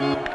Yeah.